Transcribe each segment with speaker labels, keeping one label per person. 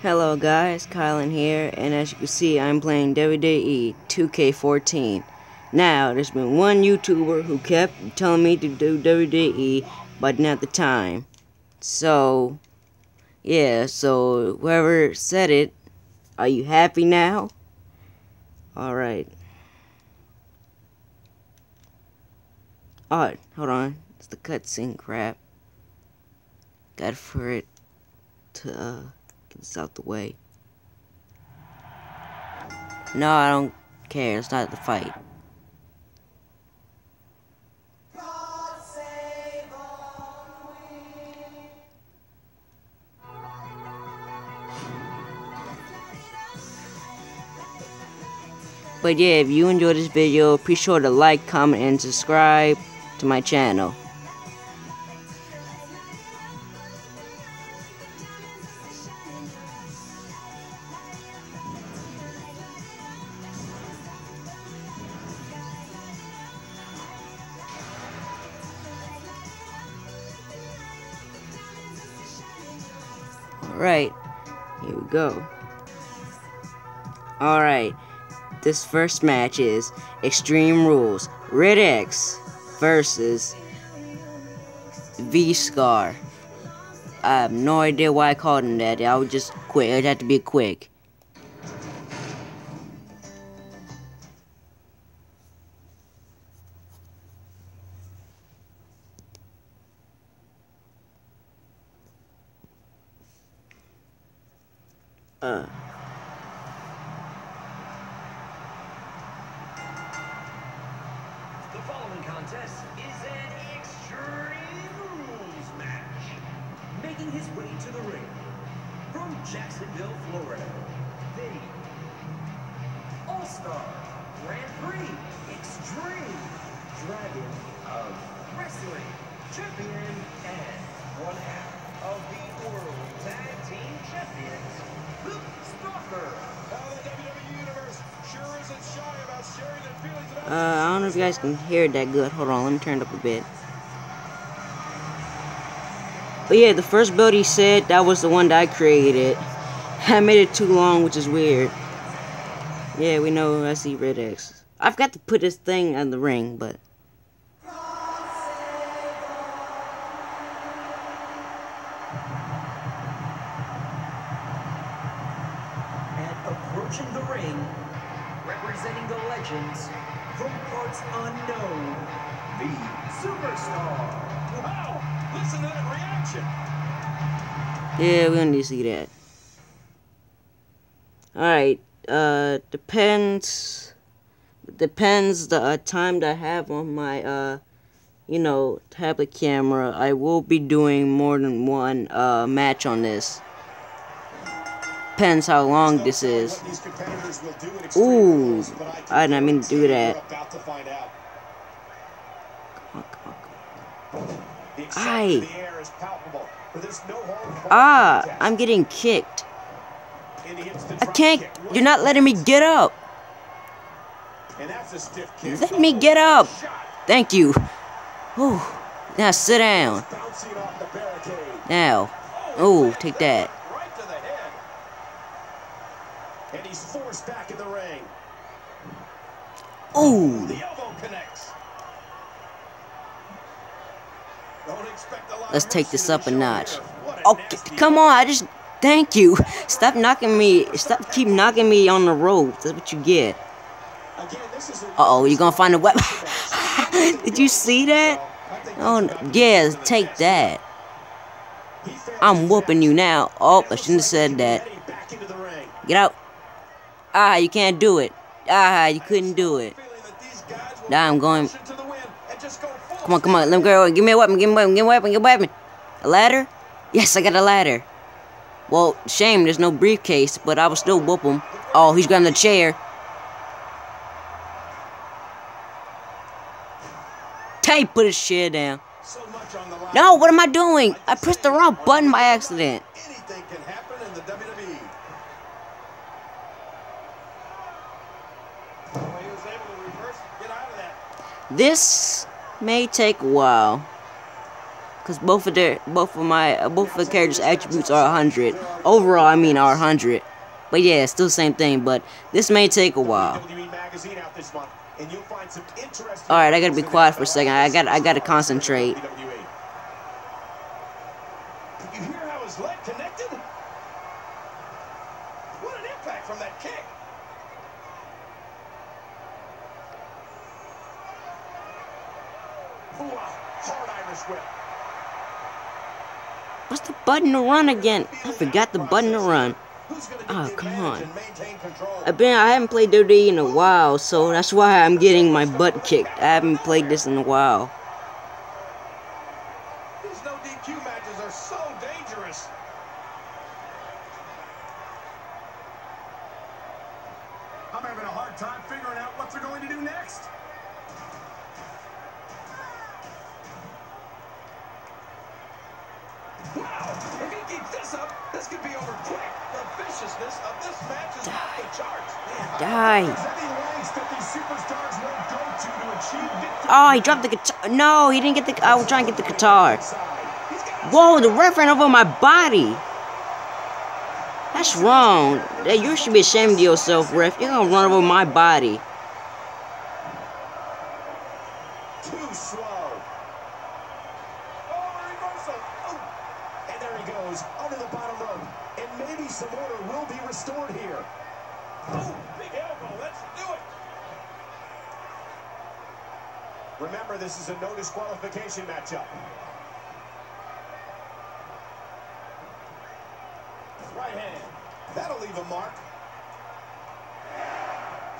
Speaker 1: Hello guys, Kylan here, and as you can see, I'm playing WWE 2K14. Now, there's been one YouTuber who kept telling me to do WWE, but didn't the time. So, yeah, so whoever said it, are you happy now? Alright. Alright, hold on. It's the cutscene crap. Got for it to, uh, Get this out the way. No, I don't care. It's not the fight. But yeah, if you enjoyed this video, be sure to like, comment, and subscribe to my channel. Alright, this first match is Extreme Rules Red X versus V Scar. I have no idea why I called him that. I would just quit. It'd have to be quick. Uh.
Speaker 2: Contest is an Extreme Rules match. Making his way to the ring from Jacksonville, Florida, the All-Star Grand Prix Extreme Dragon of Wrestling Champion and one half of the World Tag Team Champions, Luke Stalker.
Speaker 1: Uh, I don't know if you guys can hear it that good. Hold on, let me turn it up a bit. But yeah, the first build he said, that was the one that I created. I made it too long, which is weird. Yeah, we know I see Red X. I've got to put this thing on the ring, but...
Speaker 2: Approaching the ring, representing the legends from parts unknown, the superstar. Wow! Listen to that reaction.
Speaker 1: Yeah, we don't need to see that. Alright, uh, depends... Depends the uh, time that I have on my, uh, you know, tablet camera. I will be doing more than one, uh, match on this. Depends how long this is. Ooh, I didn't mean to do that. Aye. Ah, I'm getting kicked. I can't. You're not letting me get up. Let me get up. Thank you. Ooh. Now sit down. Now. Ooh, take that.
Speaker 2: Right to the head. And he's forced back in the ring.
Speaker 1: Ooh.
Speaker 2: The elbow connects. Don't expect a lot
Speaker 1: Let's take this up a notch.
Speaker 2: a
Speaker 1: Oh, come on. I just. Thank you. Stop knocking me. Stop keep knocking me on the rope. That's what you get.
Speaker 2: Again, this is a-
Speaker 1: Uh oh, you're gonna find a weapon? Did you see that? Oh, no. yeah, take that. I'm whooping you now. Oh, I shouldn't have said that.
Speaker 2: Eddie back into the ring.
Speaker 1: Get out. Ah, you can't do it. Ah, you couldn't do it. Now I'm going. Come on, come on. Let me go. Give me a weapon. Give me a weapon. Give me a weapon. Give me a weapon. A ladder? Yes, I got a ladder. Well, shame there's no briefcase, but I will still whoop him. Oh, he's grabbing the chair. Tay, put his chair down. No, what am I doing? I pressed the wrong button by accident.
Speaker 2: Anything can happen in the WWE. Well, he was able to reverse, get out of that.
Speaker 1: This may take a while. Cause both of their both of my uh, both of the characters' attributes are 100. Overall, I mean are 100. But yeah, it's still the same thing. But this may take a while. All right, I gotta be quiet for a second. I gotta I gotta concentrate.
Speaker 2: Did you hear how his leg connected? What an impact from that kick. Ooh, uh, hard Irish whip.
Speaker 1: What's the button to run again? I forgot the button to run.
Speaker 2: Who's gonna get
Speaker 1: Oh, come on.
Speaker 2: and maintain control?
Speaker 1: I've been I haven't played WWE in a while, so that's why I'm getting my butt kicked. I haven't played this in a while.
Speaker 2: These no DQ matches are so dangerous.
Speaker 3: I'm having a hard time figuring out what they're going to do next.
Speaker 2: This could be over quick. The viciousness of this match is off the charts.
Speaker 1: Die.
Speaker 3: There's any lengths that these superstars won't go to to achieve victory.
Speaker 1: Oh, he dropped the guitar. No, he didn't get the. I was trying to get the guitar.
Speaker 2: inside. He's got
Speaker 1: Whoa, the ref ran over my body. That's wrong. You should be ashamed of yourself, ref. You're gonna run over my body.
Speaker 2: Big elbow. Let's do it. Remember, this is a no disqualification matchup. Right hand. That'll leave a mark.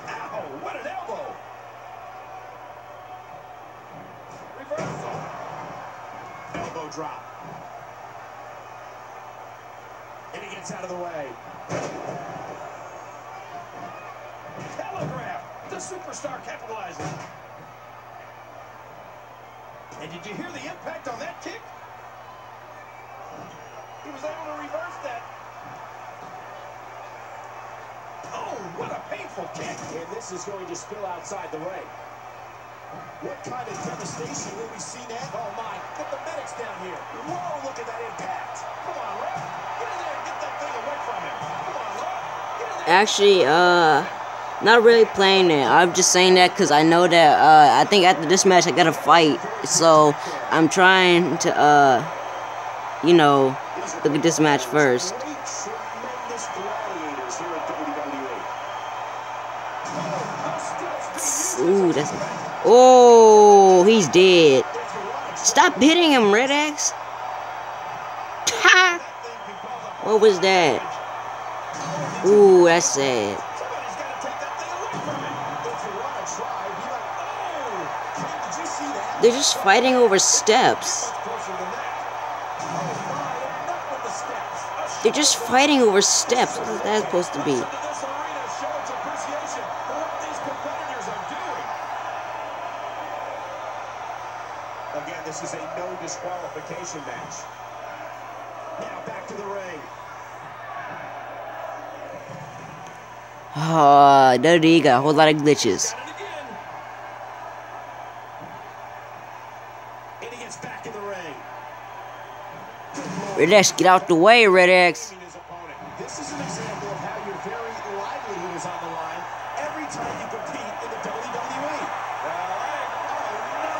Speaker 2: Ow, what an elbow. Reversal. Elbow drop. And he gets out of the way. Telegraph. The superstar capitalizing. And did you hear the impact on that kick? He was able to reverse that. Oh, what a painful kick. And this is going to spill outside the ring. What kind of devastation will we see now? Oh my, get the medics down here. Whoa, look at that impact. Come on, ref. Get in there and get that thing away from him. Come on, ref. Get in there.
Speaker 1: Actually, uh, not really playing it. I'm just saying that because I know that, uh, I think after this match I gotta fight. So, I'm trying to, uh, you know, look at this match first. Ooh, that's. Oh, he's dead. Stop hitting him, Red X. Ha! What was that? Ooh, that's sad. They're just fighting over steps.
Speaker 2: Much closer than that. Oh my, and up with the steps. A
Speaker 1: They're just fighting over steps. What is that supposed to be?
Speaker 2: Listen to this arena show its appreciation for what these competitors are doing. Again, this is a no disqualification match. Now back to the ring.
Speaker 1: Ah, WWE got a whole lot of glitches.
Speaker 2: Got it again. And he gets back in the ring.
Speaker 1: Red X, get out the way, Red X.
Speaker 2: This is an example of how your very livelihood is on the line every time you compete in the WWE. Oh no!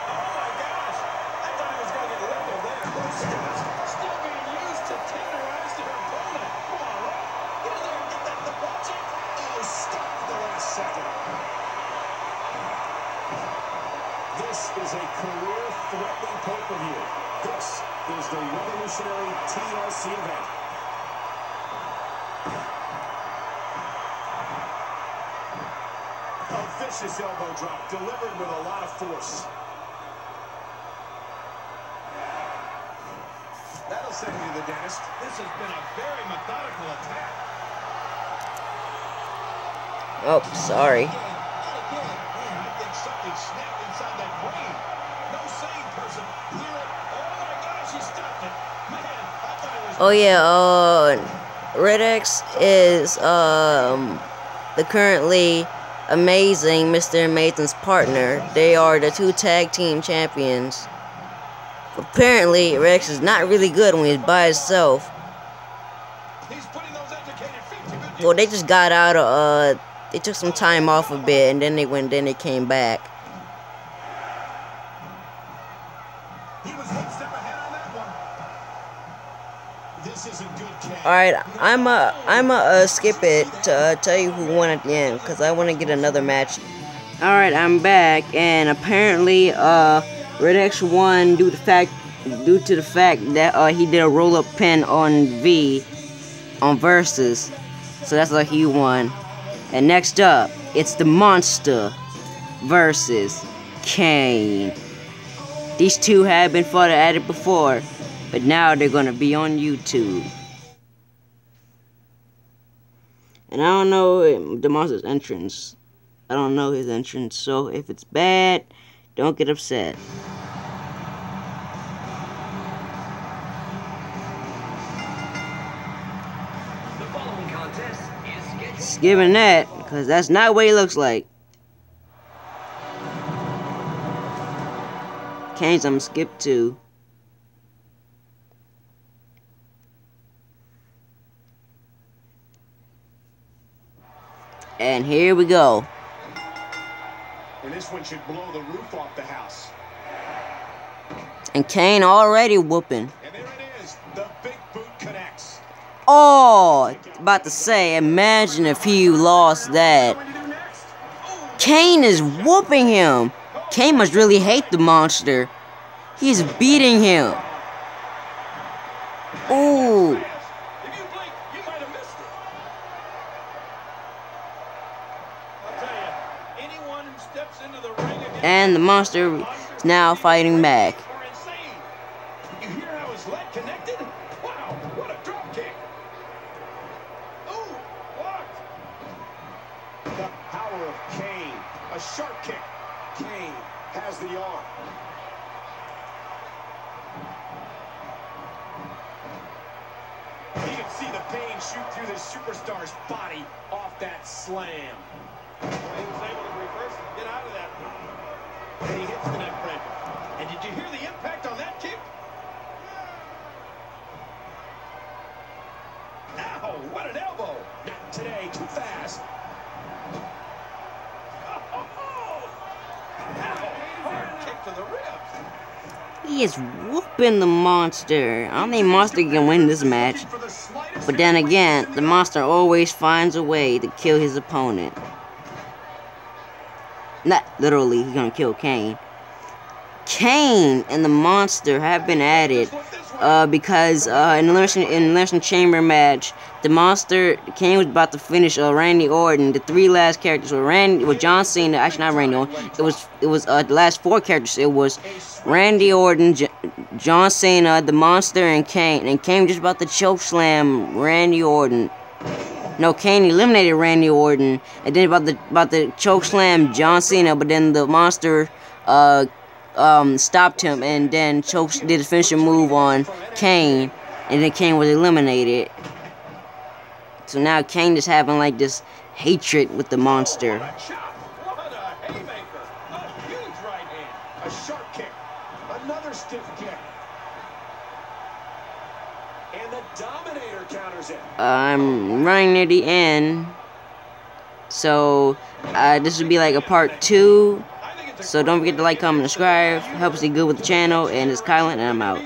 Speaker 2: Oh my gosh! I thought he was going to get leveled there. Those steps still being used to tenderize their opponent. Come on, Rock. Get in there and get that the it. Oh, stop the last second. This is a career-threatening pay-per-view. This is the revolutionary TLC event. A vicious elbow drop delivered with a lot of force. That'll send you to the dentist. This has been a very methodical attack.
Speaker 1: Oh, sorry.
Speaker 2: Again and again. Man, I think something snapped inside that brain. No sane person. Clear it. Oh my gosh, he stopped it. Man, I thought it was.
Speaker 1: Oh yeah, uh, Red X is um the currently amazing Mr. Amazing's partner. They are the two tag team champions Apparently, Rex is not really good when he's by himself.
Speaker 2: He's putting those educated feet to good
Speaker 1: Well, they just got out of, uh, they took some time off a bit, and then they went, then they came back.
Speaker 2: Good, Ken.
Speaker 1: All right, I'm uh, I'm uh, uh skip it to uh, tell you who won at the end because I want to get another match. All right, I'm back, and apparently, uh, Red X won due to fact due to the fact that uh he did a roll up pin on V on versus, so that's why he won. And next up, it's the Monster versus Kane. These two have been fought at it before, but now they're gonna be on YouTube. And I don't know the monster's entrance. I don't know his entrance, so if it's bad, don't get upset.
Speaker 4: The following contest is scheduled.
Speaker 1: Skipping that, because that's not what he looks like. Kane's I'm skip to. And here we go.
Speaker 2: And this one should blow the roof off the house.
Speaker 1: And Kane already whooping.
Speaker 2: And there it is. The big boot connects.
Speaker 1: Oh, about to say, imagine if he lost that.
Speaker 3: What do you do next?
Speaker 1: Kane is whooping him. Kane must really hate the monster. He's beating him. Ooh.
Speaker 2: If you blink, you might have missed it. I'll tell you, anyone who steps into the ring against
Speaker 1: And the monster is now fighting back.
Speaker 2: are insane. You hear how his leg connected? Wow, what a drop kick. Ooh, blocked. The power of Kane. A sharp kick. Kane has the arm. You can see the pain shoot through this superstar's body off that slam. He was able to reverse and get out of that. And he hits the neck breaker. And did you hear the impact on that kick? Ow, what an elbow. Not today, too fast.
Speaker 1: He is whooping the monster. I don't think Monster can win this match. But then again, the monster always finds a way to kill his opponent. Not literally, he's gonna kill Kane. Kane and the monster have been added uh, because uh, in the Elimination, Chamber match, the monster Kane was about to finish uh, Randy Orton. The three last characters were Randy, was John Cena. Actually, not Randy Orton. It was it was uh, the last four characters. It was Randy Orton, J- John Cena, the monster, and Kane. And Kane was just about to choke slam Randy Orton. No, Kane eliminated Randy Orton, and then about the about the choke slam John Cena, but then the monster uh um stopped him and then choke did a finishing move on Kane, and then Kane was eliminated. So now Kane is having like this hatred with the monster. I'm running near the end, so uh, this would be like a part two. So don't forget to like, comment, subscribe. Helps me good with the channel, and it's Kylan, and I'm out.